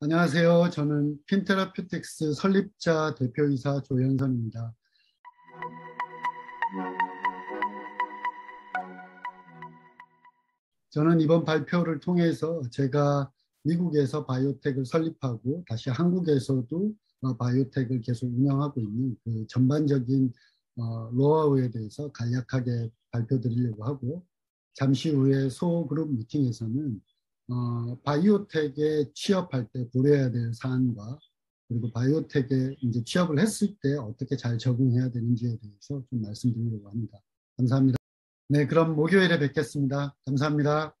안녕하세요. 저는 핀테라퓨틱스 설립자 대표이사 조현선입니다. 저는 이번 발표를 통해서 제가 미국에서 바이오텍을 설립하고 다시 한국에서도 어, 바이오텍을 계속 운영하고 있는 그 전반적인 어, 노하우에 대해서 간략하게 발표드리려고 하고 잠시 후에 소그룹 미팅에서는 어, 바이오텍에 취업할 때 고려해야 될 사안과 그리고 바이오텍에 이제 취업을 했을 때 어떻게 잘 적응해야 되는지에 대해서 좀 말씀드리려고 합니다. 감사합니다. 네, 그럼 목요일에 뵙겠습니다. 감사합니다.